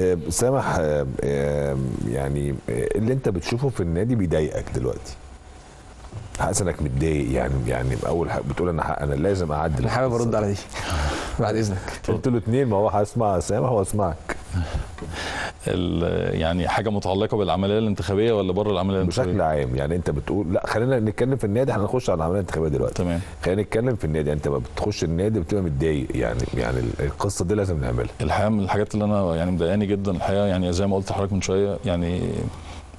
آه، سامح آه، آه، يعني اللي انت بتشوفه في النادي بيضايقك دلوقتي. حاسس انك متضايق يعني يعني أول حاجة بتقول أنا أنا لازم أعدل أنا حابب أرد على دي بعد إذنك. قلت له اتنين ما هو هسمع سامح وأسمعك. يعني حاجة متعلقة بالعملية الانتخابية ولا بره العملية الانتخابية؟ بشكل عام يعني انت بتقول لا خلينا نتكلم في النادي هنخش على العملية الانتخابية دلوقتي. تمام. خلينا نتكلم في النادي انت لما بتخش النادي بتبقى متضايق يعني يعني القصة دي لازم نعملها. الحقيقة من الحاجات اللي أنا يعني مضايقاني جدا الحقيقة يعني زي ما قلت لحضرتك من شوية يعني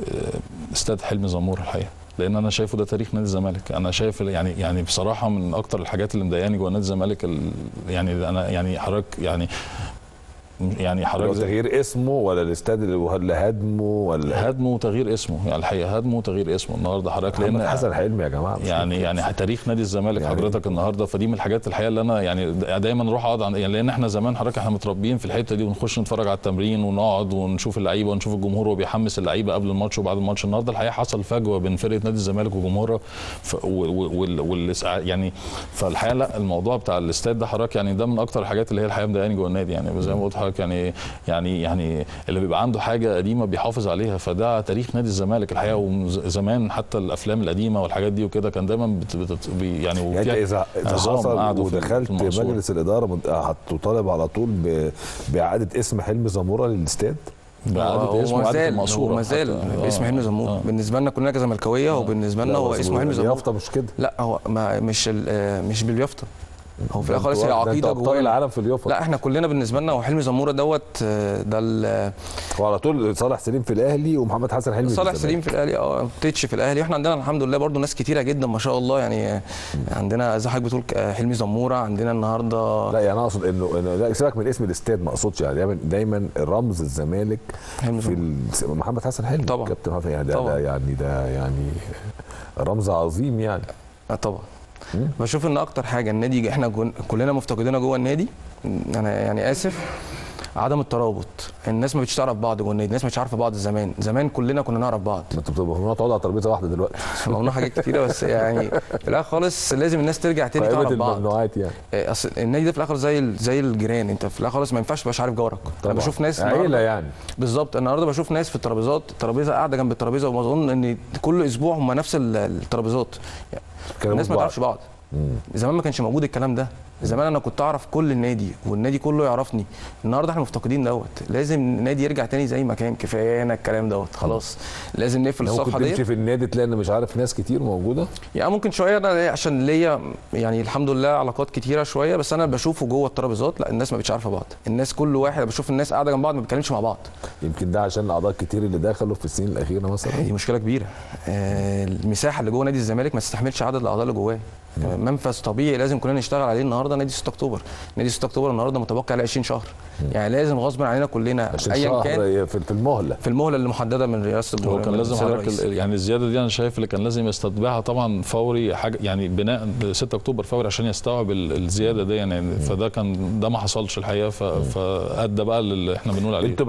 آه، استاد حلمي زمور الحقيقة. لأن أنا شايفه ده تاريخ نادي الزمالك. أنا شايف يعني يعني بصراحة من أكتر الحاجات اللي مضايقاني جوه نادي الزمالك ال- يعني أنا يعني حضرتك يعني يعني حضرتك تغيير اسمه ولا الاستاد ولا هدمه ولا هدمه وتغيير اسمه. يعني الحقيقة هدمه وتغيير اسمه. النهارده حضرتك لأن حسن حلمي يا جماعة يعني. يعني تاريخ نادي الزمالك يعني- حضرتك النهارده فدي من الحاجات الحقيقة اللي أنا يعني دايما أروح أقعد عن يعني لأن إحنا زمان حضرتك إحنا متربيين في الحتة دي ونخش نتفرج على التمرين ونقعد ونشوف اللعيبة ونشوف الجمهور وهو بيحمس اللعيبة قبل الماتش وبعد الماتش. النهارده الحقيقة حصل فجوة بين فرقة نادي الزمالك وجمهورها ف وال يعني فالحقيقة لا الموضوع بتاع الاستاد ده حضرتك يعني ده من أكتر الحاجات اللي هي الحقيقة مضايقاني جوه النادي يعني زي ما قلت لحضرتك يعني يعني يعني اللي بيبقى عنده حاجة قديمة بيحافظ عليها فده تاريخ نادي الزمالك الحقيقة وزمان حتى الأفلام القديمة والحاجات دي وكده كان دايما بت بت بي يعني يعني إذا إذا حصل ودخلت. مجلس الإدارة هتطالب على طول ب- بإعادة اسم حلمي زموره للاستاد بإعادة اسمه زال المقصورة هو ما زال. باسم آه. حلمي زمور آه. بالنسبة لنا كلنا كزملكاوية وبالنسبة لنا هو اسمه حلمي زمور اليافطه مش كده لا هو ما مش ال- آه، مش باليافطه هو في الآخر خالص هي عقيدة جوه العالم في اليافطه لا إحنا كلنا بالنسبة لنا هو حلمي زمورة دوت آه، ده ال- وعلى طول صالح سليم في الأهلي ومحمد حسن حلمي صالح. سليم في الأهلي آه تيتش في الأهلي إحنا عندنا الحمد لله برضو ناس كتيرة جدا ما شاء الله يعني آه، عندنا زي حضرتك بتقول آه، حلمي زمورة عندنا النهارده لا يعني أنا أقصد إنه لا سيبك من اسم الاستاد ما أقصدش يعني دايما دايما رمز الزمالك في محمد حسن حلمي طبعا. كابتن يعني ده. ده يعني ده يعني رمز عظيم يعني طبعا. بشوف إن أكتر حاجة النادي إحنا كلنا مفتقدينها جوه النادي. أنا يعني آسف. عدم الترابط. الناس ما بقتش تعرف بعض جوه النادي الناس ما بقتش عارفة بعض زمان. زمان كلنا كنا نعرف بعض. ما أنتوا بتبقوا تقعدوا على ترابيزه واحدة دلوقتي. ممنوع حاجات كتيرة بس يعني في الآخر خالص لازم الناس ترجع تاني تعرف بعض. الممنوعات يعني. إيه، أصل النادي ده في الآخر زي زي الجيران. انت في الآخر خالص ما ينفعش تبقاش عارف جارك طبعا. أنا بشوف ناس عيلة يعني. بالظبط. النهارده بشوف ناس في الترابيزات الترابيزة قاعدة جنب الترابيزة وبظن إن كل أسبوع هم نفس ال- الترابيزات. الناس ما. تعرفش بعض. زمان ما كانش موجود الكلام ده. زمان أنا كنت أعرف كل النادي والنادي كله يعرفني. النهارده إحنا مفتقدين دوت. لازم النادي يرجع تاني زي ما كان. كفاية الكلام دوت. خلاص. لازم نقفل ممكن الصفحة دي تمشي في النادي تلاقي إن مش عارف ناس كتير موجودة؟ يعني ممكن شوية. أنا عشان ليا يعني الحمد لله علاقات كتيرة شوية بس أنا بشوفه جوه الترابيزات. لا الناس ما بقتش عارفة بعض. الناس كل واحد بشوف الناس قاعدة جنب بعض ما بيتكلمش مع بعض. يمكن ده عشان الاعضاء كتير اللي دخلوا في السنين الأخيرة مثلا؟ دي مشكلة كبيرة. آه، المساحة اللي جوه نادي الزمالك ما تستحملش عدد الأعضاء اللي جواه. منفذ طبيعي لازم كلنا نشتغل عليه النهارده نادي 6 أكتوبر. نادي 6 أكتوبر النهارده متبقي عليه 20 شهر. يعني لازم غصب عننا كلنا ايا كان في المهلة. في المهلة اللي محددة من رئاسة هو كان لازم حضرتك يعني الزيادة دي أنا شايف اللي كان لازم يستتبعها طبعا فوري حاجة يعني بناء 6 أكتوبر فوري عشان يستوعب ال- الزيادة دي. يعني فده كان ده ما حصلش الحقيقة. فأدى بقى اللي إحنا بنقول عليه.